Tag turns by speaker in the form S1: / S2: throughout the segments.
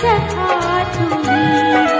S1: सखा तुम्हें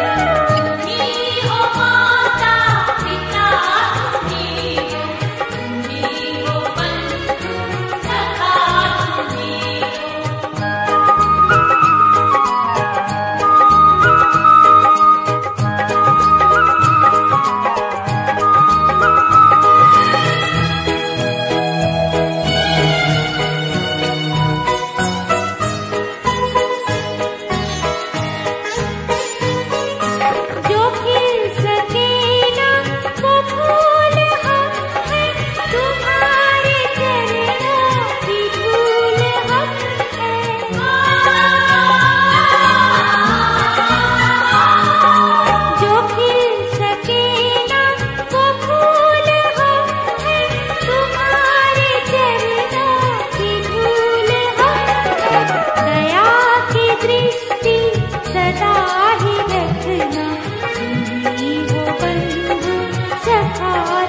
S1: time.